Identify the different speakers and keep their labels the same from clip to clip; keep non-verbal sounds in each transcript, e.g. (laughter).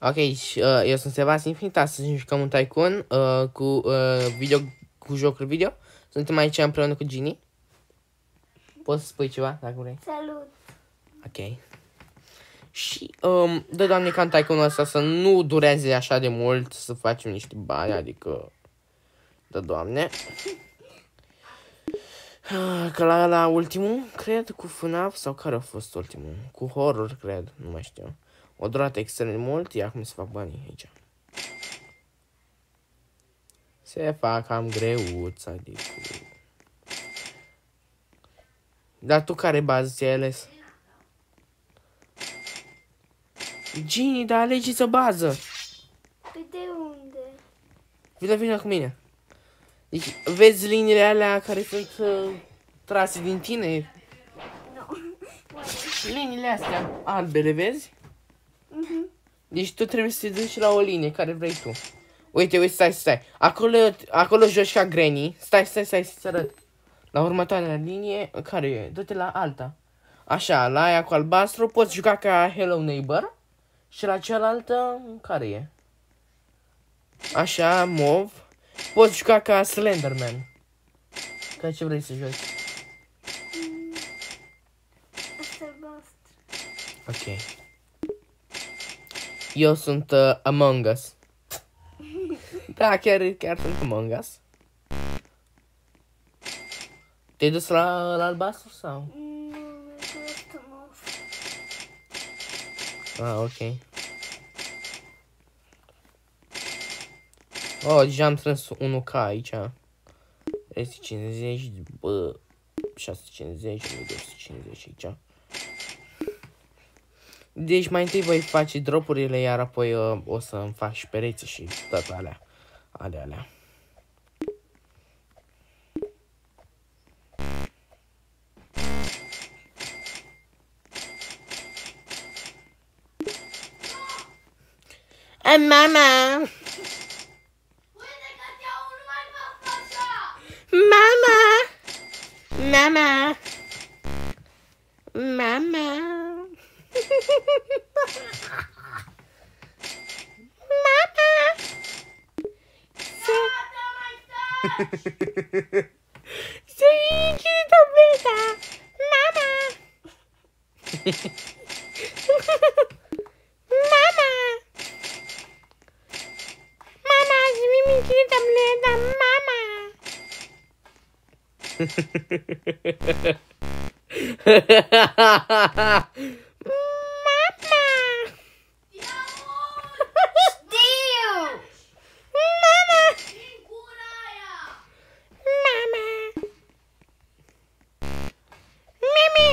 Speaker 1: Ok, și, uh, eu sunt Sebastian Infinit, astăzi jucăm un Tycoon uh, cu, uh, video, cu jocuri video. Suntem aici împreună cu Ginny. Poți să spui ceva, dacă vrei?
Speaker 2: Salut!
Speaker 1: Ok. Și, um, de doamne, ca în Tycoon ăsta să nu dureze așa de mult să facem niște bani, adică, de doamne. Ah, Că la, la ultimul, cred, cu FNAF, sau care a fost ultimul? Cu horror, cred, nu mai știu. O durat extrem de mult, iar acum se fac banii aici. Se fac cam greuț, adică... Dar tu care bază ți-ai ales? Gini, dar alegeți o bază.
Speaker 2: Păi de unde?
Speaker 1: Vine, vine cu mine. Deci, vezi liniile alea care sunt uh, trase din tine?
Speaker 2: Nu.
Speaker 1: Liniile astea albe, le vezi?
Speaker 2: Mhm.
Speaker 1: Deci tu trebuie să te duci la o linie care vrei tu. Uite, uite, stai, stai. Acolo, acolo joci ca Granny. Stai, stai, stai să-ți arăt. La următoarea linie, care e? Du-te la alta. Așa, la aia cu albastru poți juca ca Hello Neighbor. Și la cealaltă, care e? Așa, mov. Poți juca ca Slenderman. Ca ce vrei să joci.
Speaker 2: Asta albastru.
Speaker 1: Ok. Eu sunt uh, Among Us. (laughs) da, chiar, chiar sunt Among Us. Te-ai dus la, la albastru sau?
Speaker 2: Nu, mi-a fost mov.
Speaker 1: Ah, ok. Oh, deja am strâns 1K aici. 350, bă, 650, 1250 aici. Deci mai întâi voi face dropurile, iar apoi uh, o să îmi fac și pereți și toate alea. Ale alea. Eh, mama! Mama! Mama! Mama! Mama! Să intre tableta! Mama! Mama! Mama, zi-mi închide tableta! Mama! Mama!
Speaker 2: Știu!
Speaker 1: Mama! Mama! Mimi!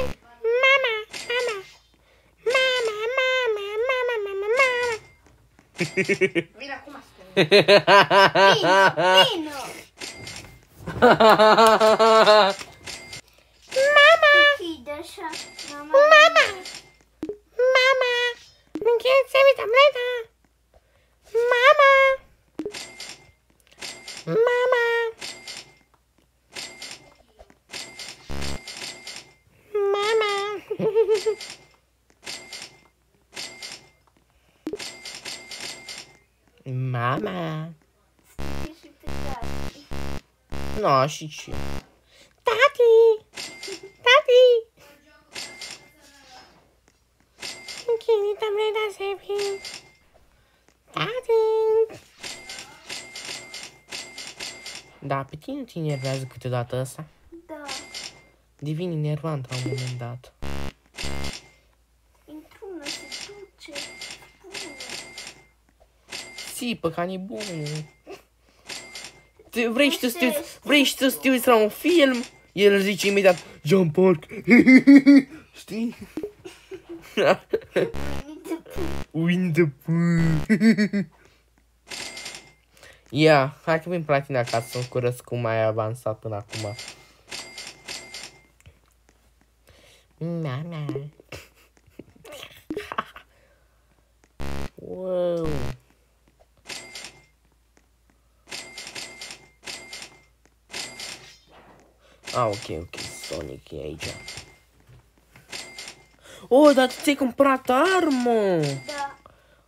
Speaker 1: Mama! Mama! Mama! Mama! Mama! Mama! Mama!
Speaker 2: Vino acum spune. Vino, vino!
Speaker 1: Mama!
Speaker 2: Închide așa. Mama.
Speaker 1: Mama! Mama! Închide-ți tableta! Mama! Mama! Mama! Mama!
Speaker 2: Stii și pe tati.
Speaker 1: No, și ce? Tati! Tati! Închide tableta, Sebi! Tati! Da, pe tine te enervează câteodată ăsta?
Speaker 2: Da.
Speaker 1: Devine enervant la un moment dat. Țipă ca nebunul. Te- Vrei și tu să te uiți, vrei și tu să te uiți la un film? El zice imediat, John Park. (laughs) Știi? Win the Pooh. Ia, hai că vin platina ca să sunt curios cum ai avansat până acum. Mama. (laughs) wow. Ah, ok, ok, Sonic e aici. Oh, dar tu ți-ai cumpărat armă!
Speaker 2: Da.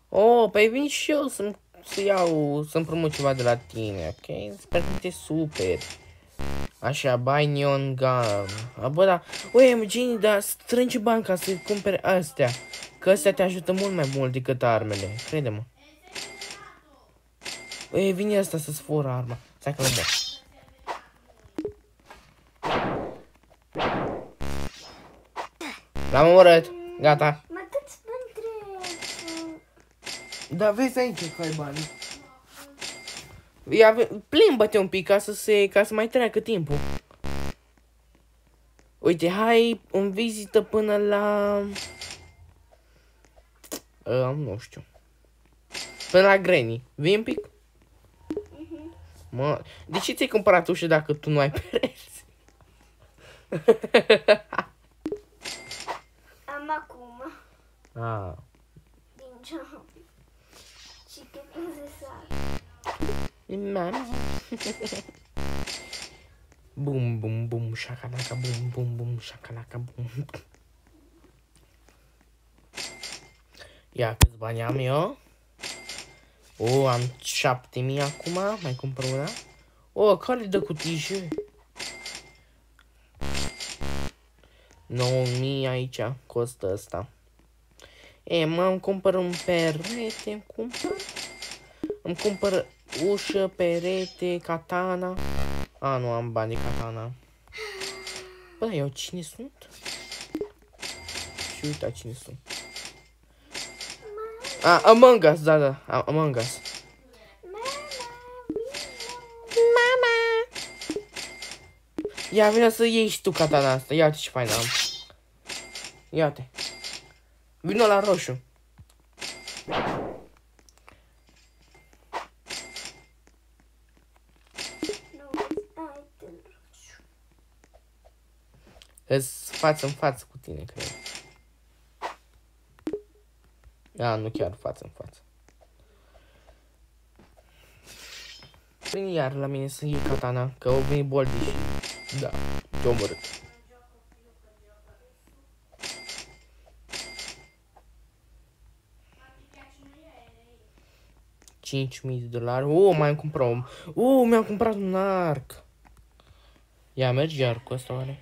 Speaker 1: Oh, păi vin și eu să, să iau, să împrumut ceva de la tine, ok? Sper că te super. Așa, buy neon gun. A, bă, da. Ui, Gini, dar strânge bani ca să cumpere astea. Că astea te ajută mult mai mult decât armele. Crede-mă. Ui, vine asta să-ți fură arma. Stai că mă L-am omorât. Gata.
Speaker 2: Mă câți bani trebuie?
Speaker 1: Da, vezi aici că ai bani. Ia, ve- plimbă-te un pic ca să se, ca să mai treacă timpul. Uite, hai în vizită până la... Uh, nu știu. Până la Granny. Vii un pic? Mă, de ce ți-ai cumpărat ușă dacă tu nu ai pereți? (laughs)
Speaker 2: Am acum.
Speaker 1: Ah.
Speaker 2: Din geam. Și când se sar.
Speaker 1: Mama. bum, bum, bum, șacalaca, bum, bum, bum, șacalaca, bum. Ia câți bani am eu? O, am 7000 acum, mai cumpăr una. O, care dă cu tijă? 9000 aici costă asta. E, mă, îmi cumpăr un perete, îmi cumpăr? Îmi cumpăr ușă, perete, katana. A, nu am bani de katana. Bă, dar eu cine sunt? Și uita cine sunt. A, Among Us, da, da, A- Among Us. Mama! Ia, vină să iei și tu katana asta. Ia uite ce fain am. Ia te. Vină la roșu.
Speaker 2: Nu vezi? Ai te roșu.
Speaker 1: Îs față în față cu tine, cred. Da, nu chiar față în față. Vine iar la mine să iei katana, că au venit boldi și... Da, te omorât. Cinci mii de dolari. Uh, mai am cumpărat un... Uh, mi-am cumpărat un arc. Ia, mergi iar cu asta oare?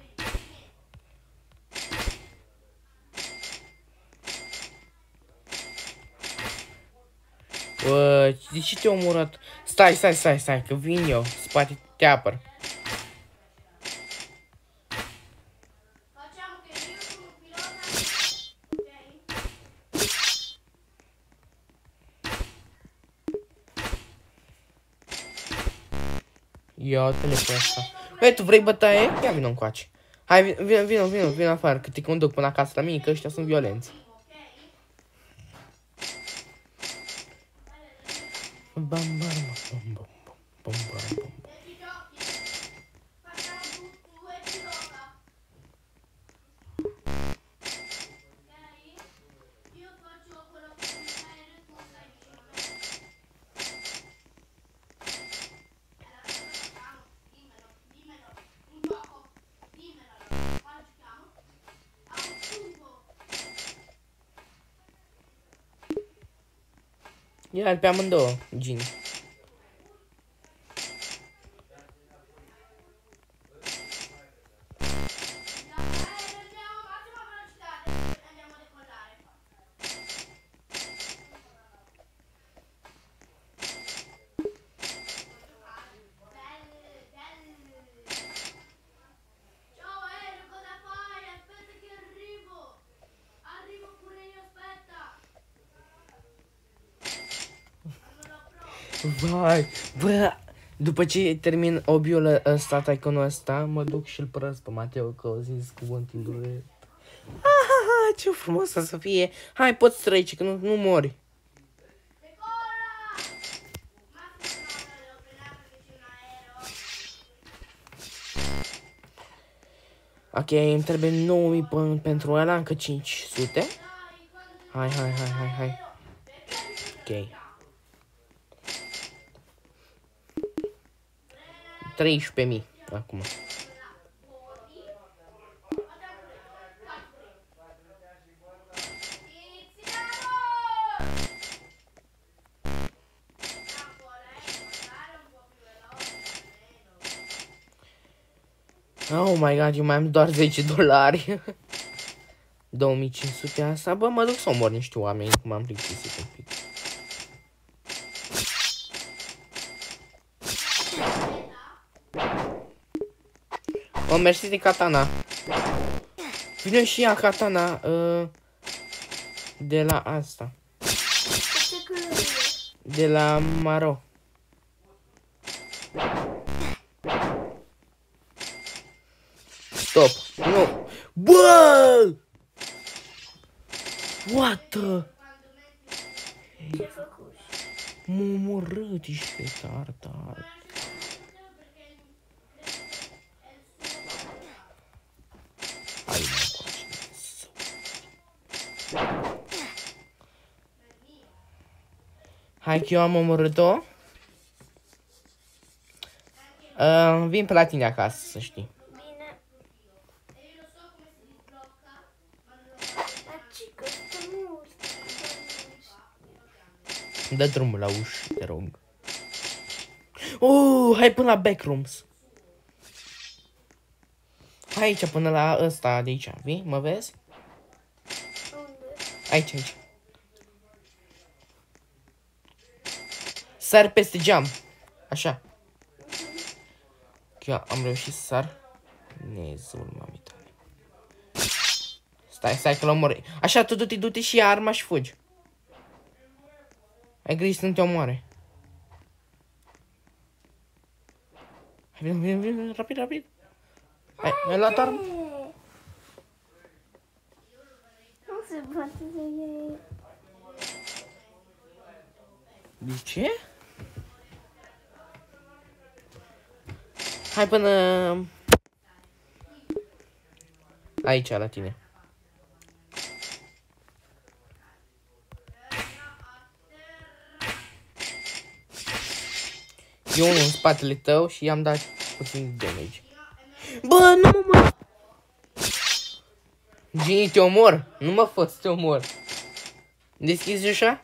Speaker 1: Bă, de ce te-a omorat? Stai, stai, stai, stai, că vin eu. Spate, te apăr. Ia telefonul ăsta. Băi, tu vrei bătaie? Ia vină încoace. Hai, vin- vină, vină, vină, vină afară, că te conduc până acasă la mine, că ăștia sunt violenți. Bam, bam, bam, bam, bam, bam, bam, bam. Ia pe amândouă, Gini. După ce termin obiul ăsta, taiconul ăsta, mă duc și îl prăs pe Mateo, că au zis cuvântul dureros. Ah, ce frumos o să fie. Hai, poți trece, că nu, nu mori.
Speaker 3: Decolla! Massimo no, devo frenare perché c'è un aereo.
Speaker 1: Ok, îmi trebuie 9000 pe- pentru ăla, încă 500. Hai, hai, hai, hai, hai. Ok. 3 PMI.
Speaker 3: Acum.
Speaker 1: Oh my god, (laughs) eu mai am de dólar. dolari um asta super mă mas să omor niște oameni Cum am plictisit un O, mersi de katana. Vine și ea katana uh, de la asta.
Speaker 2: Ce culoare e?
Speaker 1: De la Maro. Stop. Nu. Bă! What the?
Speaker 2: Ce făcuși?
Speaker 1: M-a omorât, ești pe tartar. Hai, mă, coace. Hai că eu am omorât-o. Uh, vin pe la tine acasă, să știi.
Speaker 2: Bine. Aici costă mult.
Speaker 1: Dă drumul la ușă, te rog. Uh, hai până la backrooms. Hai aici până la ăsta de aici, vii? Mă vezi?
Speaker 2: Unde?
Speaker 1: Aici, aici. Sar peste geam. Așa. Că eu am reușit să sar. Dumnezeul mamei tale. Stai, stai că l omori. Așa, tu du-te, du-te și ia arma și fugi. Ai grijă să nu te omoare. Hai, vino, vino, vino, rapid, rapid. Hai, ai luat arma?
Speaker 2: Nu se poate să iei.
Speaker 1: De ce? Hai până... Aici, la tine. Eu unul în spatele tău și i-am dat puțin damage. Bă, nu mă mă... Gini, te omor. Nu mă fă să te omor. Deschizi ușa?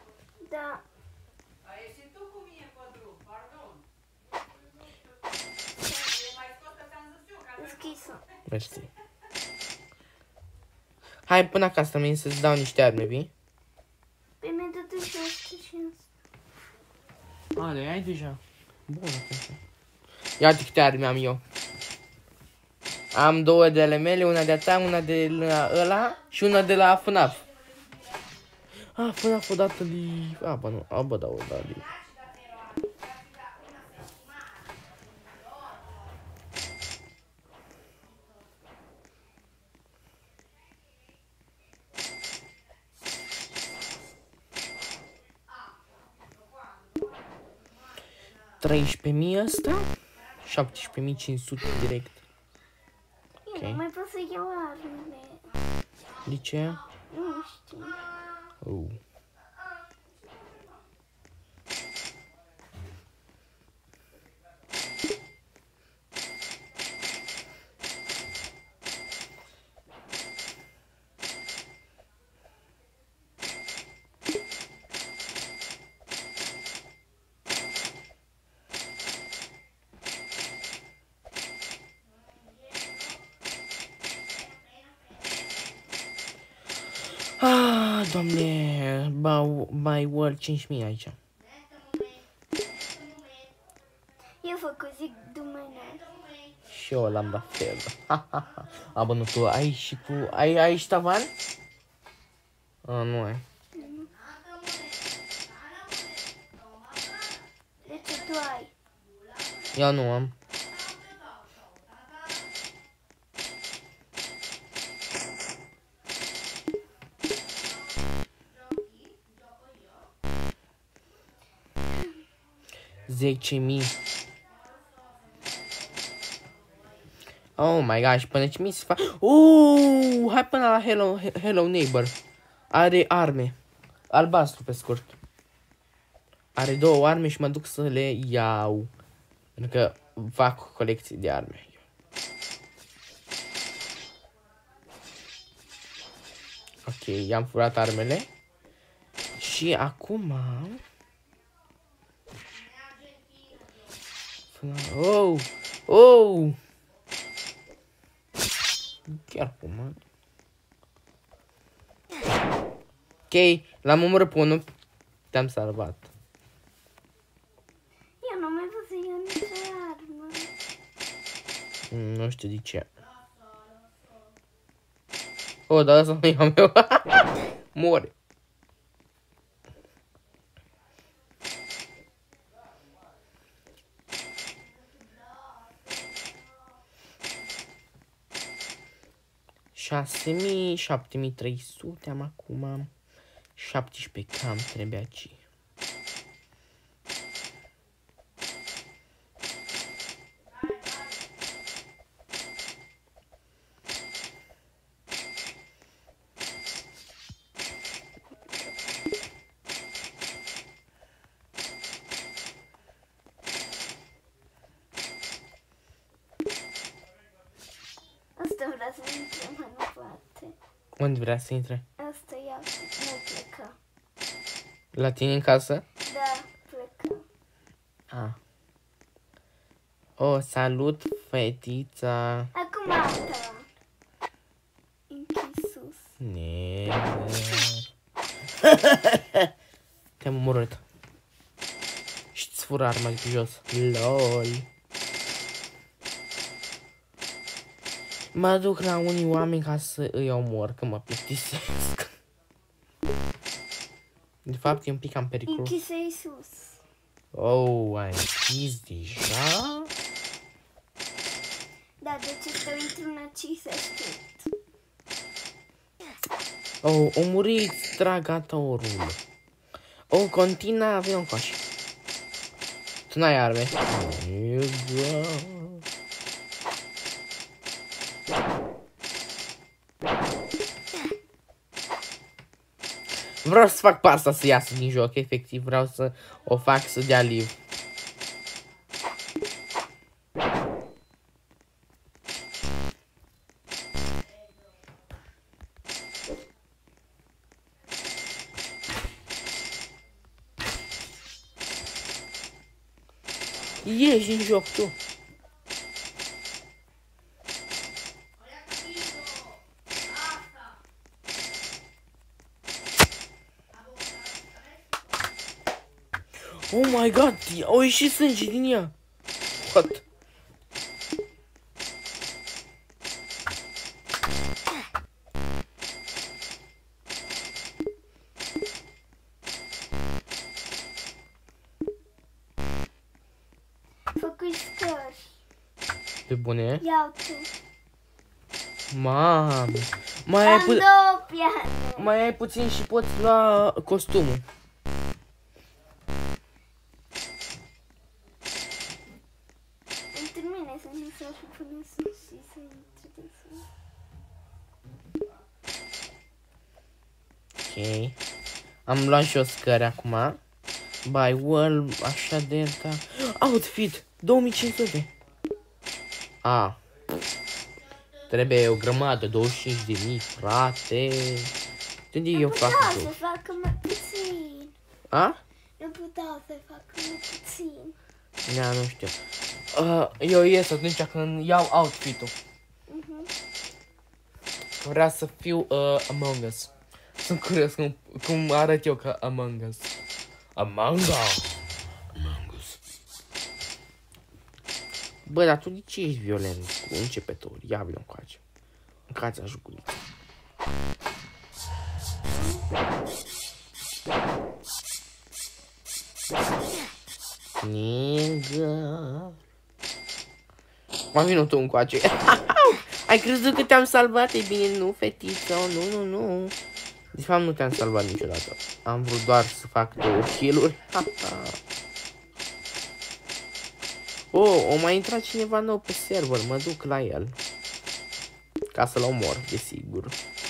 Speaker 1: Hai până acasă, mâine să-ți dau niște arme, bine?
Speaker 2: Păi mi-ai dat
Speaker 1: deja ai deja. Bun, așa. Iată câte arme am eu. Am două de ale mele, una de-a ta, una de la ăla și una de la FNAF. Ah, FNAF odată de... A, ah, bă, nu, a, ah, bă, da, odată de... 13.000 ăsta? 17.500 direct.
Speaker 2: Okay. Nu mai pot să iau arme.
Speaker 1: De ce?
Speaker 2: Nu știu.
Speaker 1: Ah, doamne, bau, mai World 5000 aici.
Speaker 2: Eu făcut zic dumneavoastră.
Speaker 1: Și eu l-am la fel. Ha, ha, ha. A, bă, nu, tu ai și cu... Ai, ai și tavan? A, nu ai.
Speaker 2: De ce tu ai?
Speaker 1: Eu nu am. Zece mii. Oh my gosh, până ce mi se fac... Uh, hai până la Hello, Hello Neighbor. Are arme. Albastru pe scurt. Are două arme și mă duc să le iau. Pentru că fac colecții de arme. Ok, i-am furat armele. Și acum... Oh! Oh! Chiar comand. Ok, l-am omorât pe unul. Te-am salvat.
Speaker 2: Eu nu mai văzut eu nicio armă.
Speaker 1: Mm, Nu știu de ce. O, dar asta nu e a meu. (laughs) Mori. Șase mii, șapte mii trei sute am acum. 17 cam trebuie aici.
Speaker 2: Asta vrea să intre, mă, nu poate.
Speaker 1: Unde vrea să intre?
Speaker 2: Asta ia, nu pleca.
Speaker 1: La tine în casă?
Speaker 2: Da, pleca.
Speaker 1: Ah. Oh, salut, fetița.
Speaker 2: Acum alta. Închisus.
Speaker 1: Ne. (laughs) Te-am omorât. Și-ți fură arma de pe jos. LOL. Mă duc la unii oameni ca să îi omor, că mă plictisesc. De fapt, e un pic cam periculos.
Speaker 2: Închise sus.
Speaker 1: Oh, ai închis deja?
Speaker 2: Da, de ce stau într-un acis aștept?
Speaker 1: Oh, o murit tragatorul. Oh, continua, vino încoace. Tu n-ai arme. Ega. Vreau să fac pe asta să iasă din joc, efectiv. Vreau să o fac să dea liv. Ieși din joc tu. Oh my god, au ieșit sânge din ea. What?
Speaker 2: Făcuți scări.
Speaker 1: Pe bune?
Speaker 2: Iau tu.
Speaker 1: Mamă. Mai ai,
Speaker 2: Am
Speaker 1: pu-
Speaker 2: două piane.
Speaker 1: mai ai puțin și poți lua costumul.
Speaker 2: Pentru mine să nu se fi până sus și să intre de sus.
Speaker 1: Ok. Am luat și o scări acum. By wall, așa delta. Outfit, 2500. A. Trebuie o grămadă, 25 de mii, frate. De unde eu fac
Speaker 2: Puteau
Speaker 1: tu?
Speaker 2: să facă mai puțin.
Speaker 1: A?
Speaker 2: Nu puteau să facă mai puțin.
Speaker 1: Da, nu știu. Uh, eu ies atunci când iau outfit-ul.
Speaker 2: Mhm.
Speaker 1: Vreau să fiu uh, Among Us. Sunt curios cum, cum arăt eu ca Among Us. Among Us. Among Us. Bă, dar tu de ce ești violent cu începători? Ia vină încoace. Încați-a juculiță. Nigga. Mai vină tu încoace. (laughs) Ai crezut că te-am salvat? E bine, nu, fetiță, nu, nu, nu. De fapt, nu te-am salvat niciodată. Am vrut doar să fac două kill-uri. oh, o mai intrat cineva nou pe server, mă duc la el. Ca să-l omor, desigur. Boslica,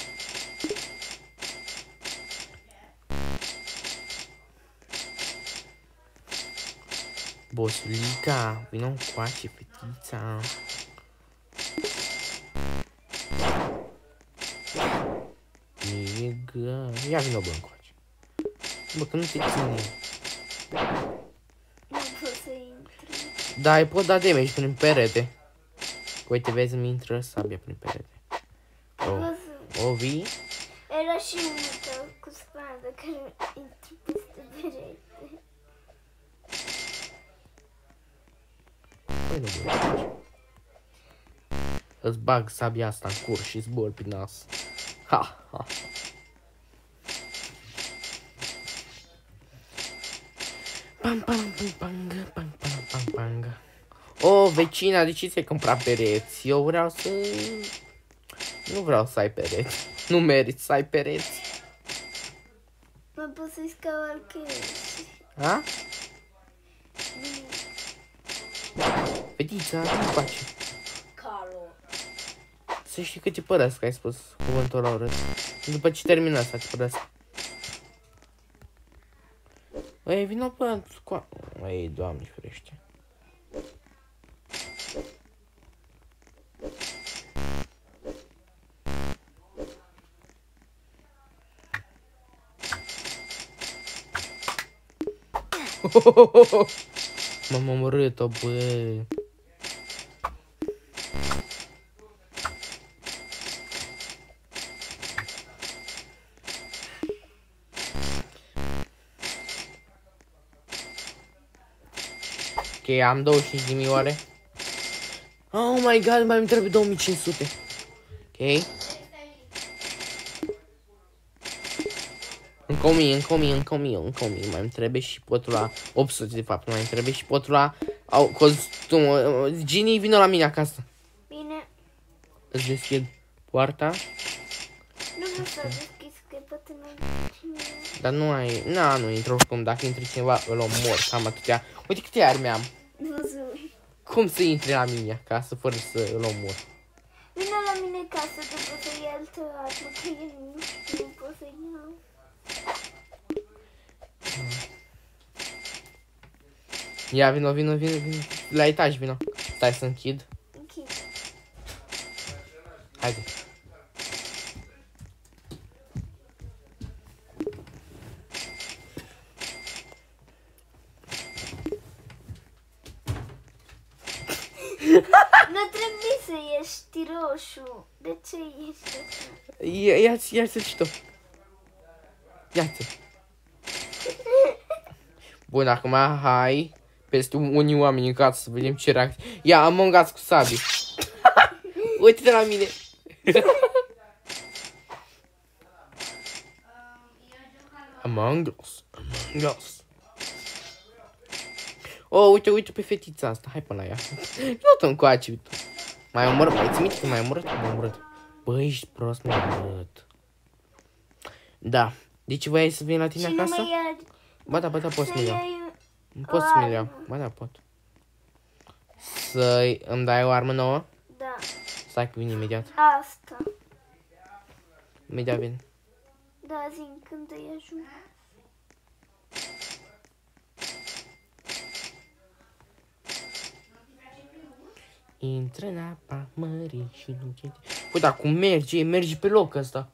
Speaker 1: vină încoace, fetița. Nigga. Ia vină bă încoace. Bă, că nu te ține.
Speaker 2: Nu pot să intru.
Speaker 1: Da, ai pot da damage prin perete. Uite, vezi, mi intră sabia prin perete. O vii?
Speaker 2: Era și unul tău cu spada care intră peste perete.
Speaker 1: Păi nu mă Îți bag sabia asta în cur și zbor pe nas. Ha, ha. Pam, pam, pam, pang, pam, pam, pam, pang. O, vecina, de ce ți-ai cumpărat pereți? Eu vreau să... Nu vreau să ai pereți. Nu meriți să ai pereți.
Speaker 2: Mă pot să-i scau archeți.
Speaker 1: Ha? Fetița, ce faci?
Speaker 3: Caro.
Speaker 1: Să știi că te părăsc, ai spus cuvântul la urât. După ce termină asta, te părăsc. Ei, vină pe scoa... Ei, doamne, ferește. (laughs) M-am omorât-o, bă. Ok, am 25 de mii oare? Oh my god, mai îmi trebuie 2500. Ok. Încă 1000, încă 1000, încă 1000, încă 1000. Mai îmi trebuie și potul la 800 de fapt. Mai îmi trebuie și potul la au, costum. Ginny, vină la mine acasă.
Speaker 2: Bine,
Speaker 1: Îți deschid poarta.
Speaker 2: nu vreau să deschis că poate mai cineva.
Speaker 1: Dar nu ai... Na, nu intru oricum. Dacă intri cineva, îl omor. Cam atâtea. Uite câte arme am.
Speaker 2: Văzui.
Speaker 1: Cum să intri la mine acasă fără să îl omor?
Speaker 2: Vino la mine casă după să iei altă armă, că eu nu știu, nu pot să iau.
Speaker 1: Ia, vino, vino, vino, vino. La etaj, vino. Stai să închid.
Speaker 2: Închid. Ești roșu. De ce ești așa?
Speaker 1: Ia, ia-ți, ia-ți și tu. Ia-ți. Bun, acum hai peste unii oameni în casă să vedem ce reacție. Ia, Among Us cu sabii. (laughs) Uite-te la mine. Among Us. Among Us. Oh, uite, uite pe fetița asta. Hai până la ea. Nu te încoace, tu. Mai omorât, mai ții minte că mai omorât? Mai omorât. Bă, ești prost, mai omorât. Da. Deci voiai să vin la tine
Speaker 2: Și nu
Speaker 1: acasă?
Speaker 2: mai ia...
Speaker 1: Ba da, ba da, pot să
Speaker 2: Să
Speaker 1: mi iau.
Speaker 2: iei...
Speaker 1: Pot să mi iau. Ba da, pot. Să îmi dai o armă nouă?
Speaker 2: Da.
Speaker 1: Stai că vin imediat.
Speaker 2: Asta.
Speaker 1: Imediat vin.
Speaker 2: Da, zi când îi ajung.
Speaker 1: Intră în apa mării și nu ce... Păi da, cum merge? Merge pe loc ăsta.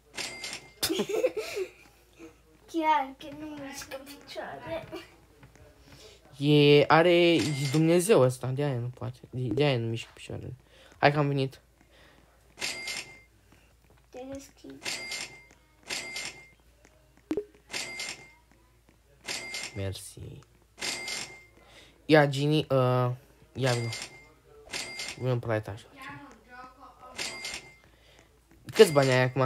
Speaker 1: (laughs)
Speaker 2: Chiar că nu mișcă picioare.
Speaker 1: E, are, e Dumnezeu ăsta, de aia nu poate. De, de aia nu mișcă picioarele. Hai că am venit.
Speaker 2: Te deschid.
Speaker 1: Mersi. Ia, Gini, uh, ia vină. Vină pe la etaj. Câți bani ai acum?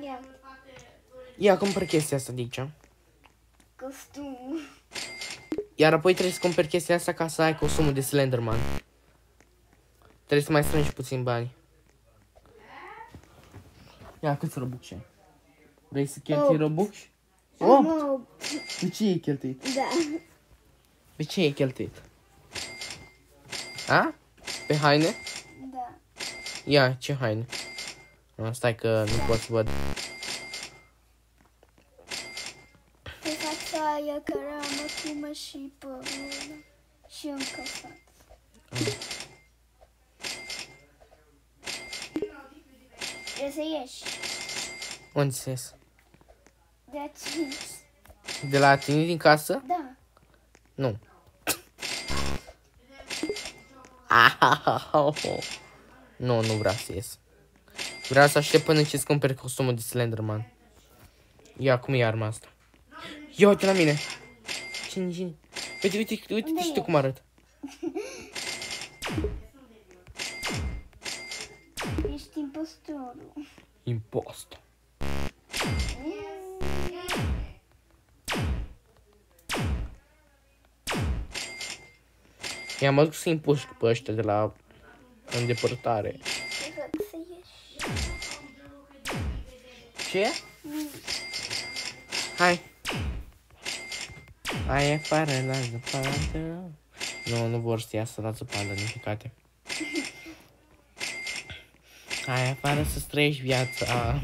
Speaker 2: Ia.
Speaker 1: Ia, cumpăr chestia asta de aici.
Speaker 2: Costumul.
Speaker 1: Iar apoi trebuie să cumperi chestia asta ca să ai costumul de Slenderman. Trebuie să mai strângi puțin bani. Ia, câți Robux ai? Vrei să cheltui
Speaker 2: Opt.
Speaker 1: Robux?
Speaker 2: Am
Speaker 1: 8?
Speaker 2: opt.
Speaker 1: De ce ai cheltuit?
Speaker 2: Da.
Speaker 1: Pe ce ai cheltuit? A? Pe haine?
Speaker 2: Da.
Speaker 1: Ia, ce haine? A, stai că nu pot să văd.
Speaker 2: Pe fața aia care am mătumă și părul ăla. Și încă față. Trebuie să ieși.
Speaker 1: Unde să ies?
Speaker 2: De aici.
Speaker 1: De la tine din casă?
Speaker 2: Da.
Speaker 1: Nu. Ah, Nu, nu vreau să ies. Vreau să aștept până ce-ți cumperi costumul de Slenderman. Ia, cum e arma asta? Ia uite la mine. Cine, cine? Uite, uite, uite, uite
Speaker 2: Unde
Speaker 1: și tu
Speaker 2: e?
Speaker 1: cum arăt.
Speaker 2: Ești impostorul.
Speaker 1: Impost. I-am adus să-i împușc pe ăștia de la îndepărtare.
Speaker 2: Te fac să ieși.
Speaker 1: Ce? Hai. Hai afară la zăpadă. Nu, nu vor să iasă la zăpadă, din păcate. Hai afară să trăiești viața.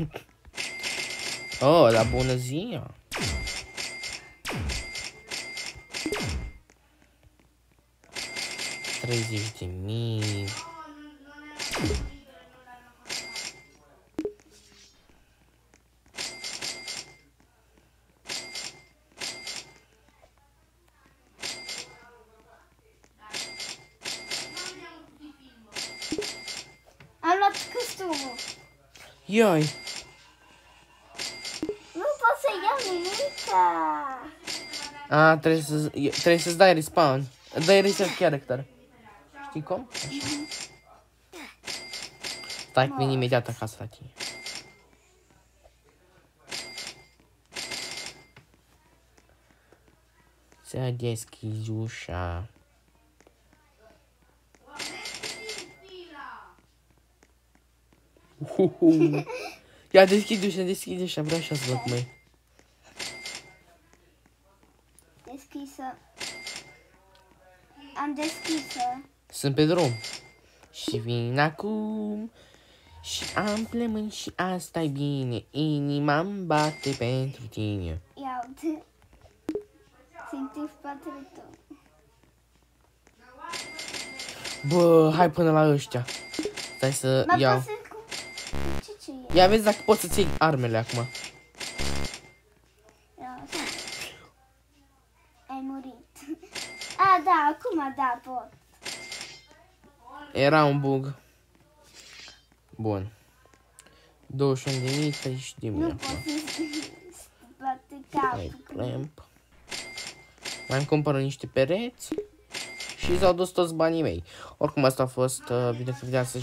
Speaker 1: Oh, la bună ziua. Treizeci de mii.
Speaker 2: Am luat costumul.
Speaker 1: Ioi.
Speaker 2: Nu pot să iau nimica.
Speaker 1: A, trebuie să trebuie să-ți dai respawn. Dai reset character. Știi cum? Așa. Stai, că vin imediat acasă la tine. Să deschizi ușa. Uhuhu. Ia deschide ușa, deschide ușa, vreau și să văd cum e.
Speaker 2: Deschisă. Am deschisă.
Speaker 1: Sunt pe drum. Și vin acum. Și am plămâni și asta e bine. Inima îmi bate pentru tine.
Speaker 2: Ia uite. Sunt în spatele tău.
Speaker 1: Bă, hai până la ăștia. Stai să
Speaker 2: Mă
Speaker 1: iau.
Speaker 2: pot să cu... Ce ce e?
Speaker 1: Ia vezi dacă poți să-ți iei armele acum.
Speaker 2: Ia, așa. Ai murit. A, da, acum da, pot.
Speaker 1: Era un bug. Bun. 21 de mii, 30 de mii
Speaker 2: Nu
Speaker 1: acum.
Speaker 2: pot să bate
Speaker 1: Hai,
Speaker 2: capul.
Speaker 1: clamp. Mai îmi cumpăr niște pereți. Și s-au dus toți banii mei. Oricum asta a fost uh, video să